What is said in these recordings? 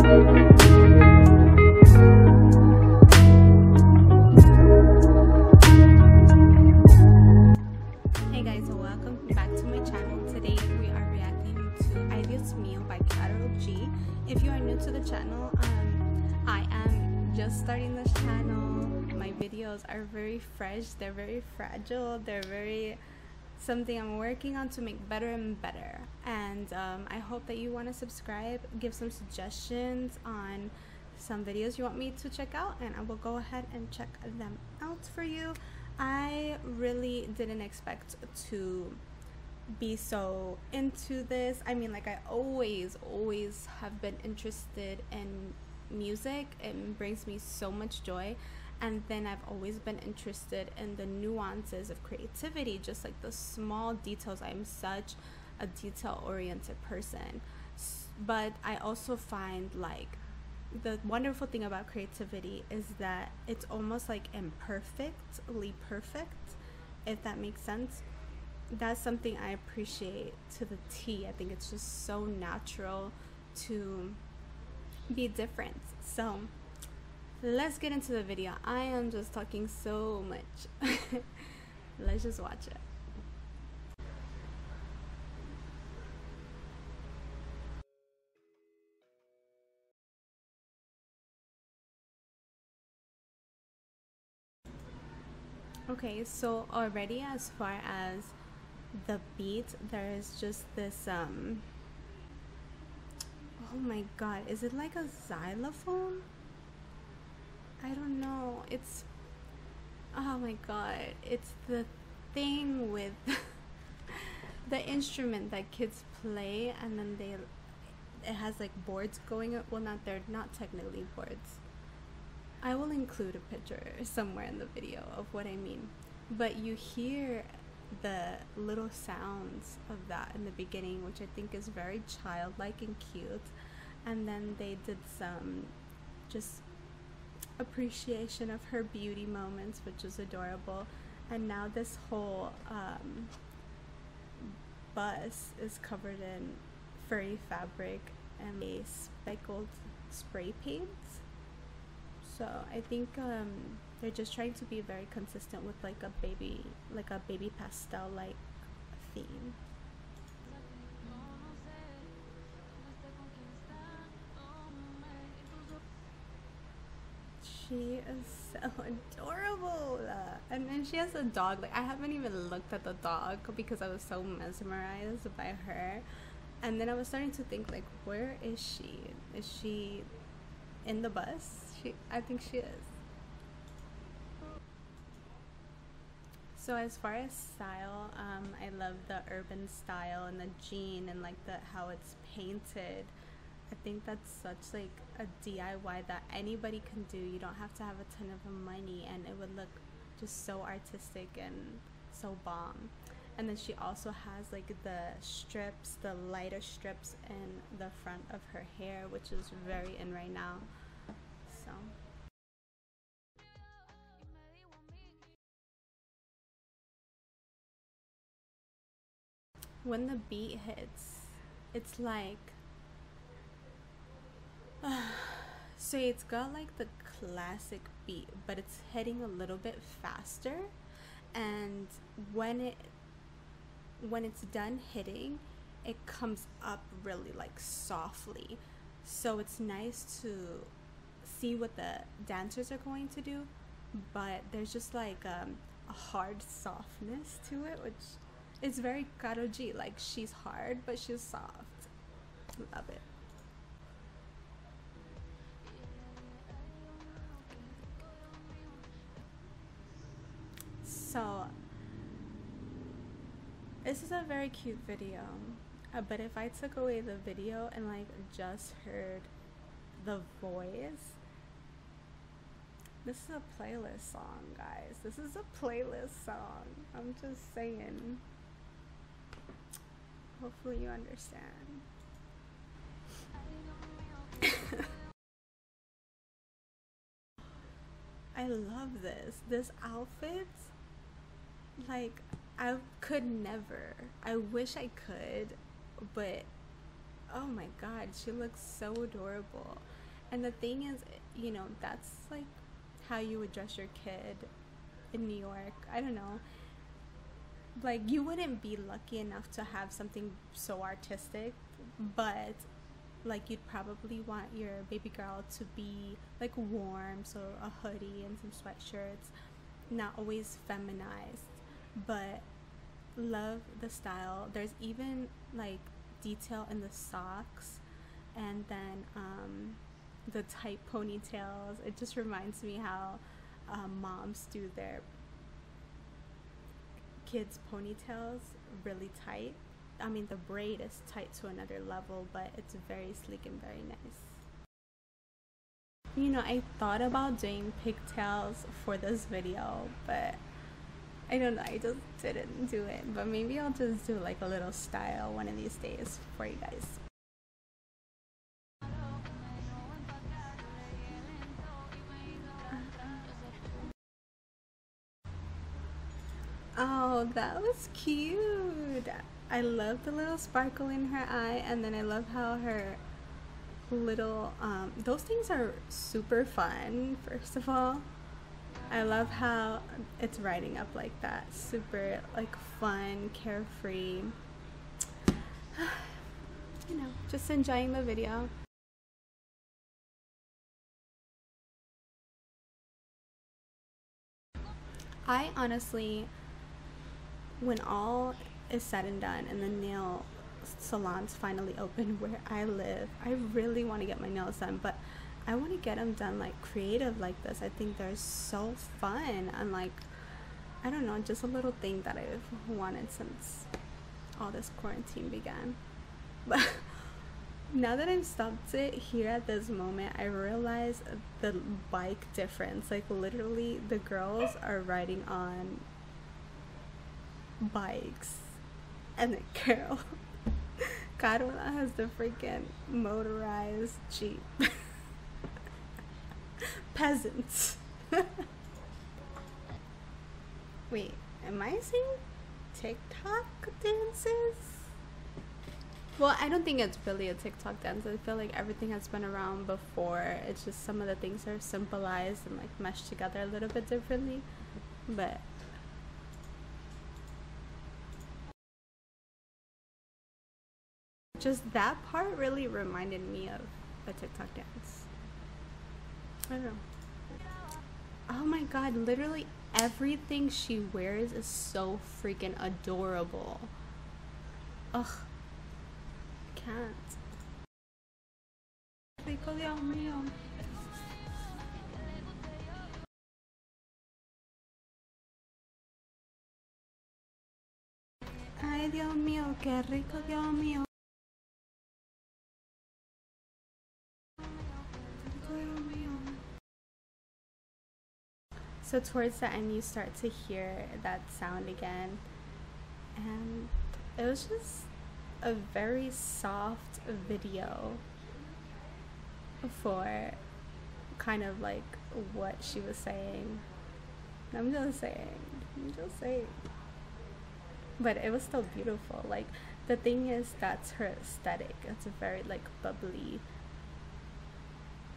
Hey guys, welcome back to my channel. Today we are reacting to Mío by G. If you are new to the channel, um, I am just starting this channel. My videos are very fresh, they're very fragile, they're very something I'm working on to make better and better. And um, I hope that you want to subscribe, give some suggestions on some videos you want me to check out, and I will go ahead and check them out for you. I really didn't expect to be so into this. I mean, like, I always, always have been interested in music, it brings me so much joy. And then I've always been interested in the nuances of creativity, just like the small details. I'm such a detail oriented person. But I also find like the wonderful thing about creativity is that it's almost like imperfectly perfect, if that makes sense. That's something I appreciate to the T. I think it's just so natural to be different. So let's get into the video. I am just talking so much. let's just watch it. Okay, so already as far as the beat, there is just this um Oh my god, is it like a xylophone? I don't know. It's Oh my god, it's the thing with the instrument that kids play and then they it has like boards going up well not they're not technically boards I will include a picture somewhere in the video of what I mean. But you hear the little sounds of that in the beginning, which I think is very childlike and cute. And then they did some just appreciation of her beauty moments, which is adorable. And now this whole um, bus is covered in furry fabric and a speckled spray paints so I think um, they're just trying to be very consistent with like a baby, like a baby pastel like theme. She is so adorable, and then she has a dog. Like I haven't even looked at the dog because I was so mesmerized by her, and then I was starting to think like, where is she? Is she in the bus? She, I think she is. So as far as style, um, I love the urban style and the jean and like the how it's painted. I think that's such like a DIY that anybody can do. You don't have to have a ton of money, and it would look just so artistic and so bomb. And then she also has like the strips, the lighter strips in the front of her hair, which is very in right now. So. When the beat hits, it's like. So it's got like the classic beat, but it's hitting a little bit faster. And when it when it's done hitting, it comes up really like softly. So it's nice to see what the dancers are going to do, but there's just like um, a hard softness to it, which is very Karol G. Like she's hard, but she's soft. Love it. So, this is a very cute video. Uh, but if I took away the video and like just heard the voice, this is a playlist song, guys. This is a playlist song. I'm just saying. Hopefully, you understand. I love this. This outfit, like, I could never. I wish I could, but oh my god, she looks so adorable. And the thing is, you know, that's like how you would dress your kid in New York. I don't know. Like, you wouldn't be lucky enough to have something so artistic, but like, you'd probably want your baby girl to be like warm, so a hoodie and some sweatshirts, not always feminized, but love the style. There's even like detail in the socks and then um, the tight ponytails. It just reminds me how um, moms do their kids' ponytails really tight. I mean, the braid is tight to another level, but it's very sleek and very nice. You know, I thought about doing pigtails for this video, but I don't know, I just didn't do it. But maybe I'll just do like a little style one of these days for you guys. Oh, that was cute. I love the little sparkle in her eye, and then I love how her little um, those things are super fun. First of all, I love how it's riding up like that, super like fun, carefree. you know, just enjoying the video. I honestly when all is said and done and the nail salons finally open where I live, I really want to get my nails done, but I want to get them done like creative like this. I think they're so fun and like I don't know, just a little thing that I've wanted since all this quarantine began. But now that I've stopped it here at this moment, I realize the bike difference. Like literally the girls are riding on bikes and the girl Carola has the freaking motorized jeep peasants wait am i seeing tiktok dances well i don't think it's really a tiktok dance i feel like everything has been around before it's just some of the things are symbolized and like meshed together a little bit differently but just that part really reminded me of a TikTok dance. I don't know. Oh my god, literally everything she wears is so freaking adorable. Ugh. I can't. Rico Dios mío. Ay, Dios mío, qué rico, Dios mío. So towards the end, you start to hear that sound again, and it was just a very soft video for kind of like what she was saying. I'm just saying, I'm just saying. But it was still beautiful. Like the thing is, that's her aesthetic. It's very like bubbly,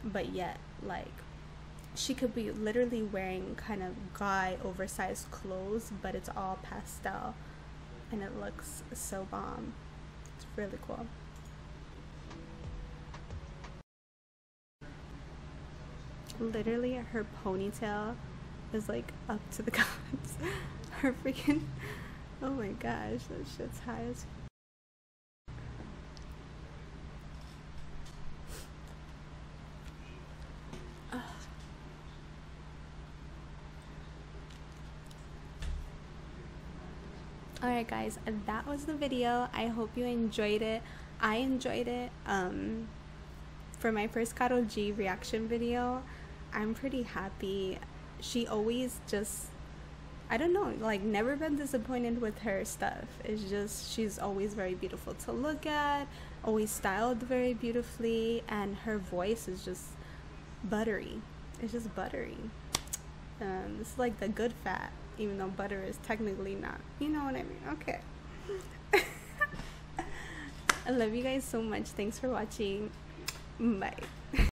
but yet like she could be literally wearing kind of guy oversized clothes, but it's all pastel and it looks so bomb. It's really cool. Literally, her ponytail is like up to the gods. her freaking, oh my gosh, that shit's high as Alright guys, that was the video. I hope you enjoyed it. I enjoyed it. Um, for my first Karol G reaction video, I'm pretty happy. She always just, I don't know, like never been disappointed with her stuff. It's just, she's always very beautiful to look at, always styled very beautifully, and her voice is just buttery. It's just buttery. Um, this is like the good fat even though butter is technically not. You know what I mean? Okay. I love you guys so much. Thanks for watching. Bye.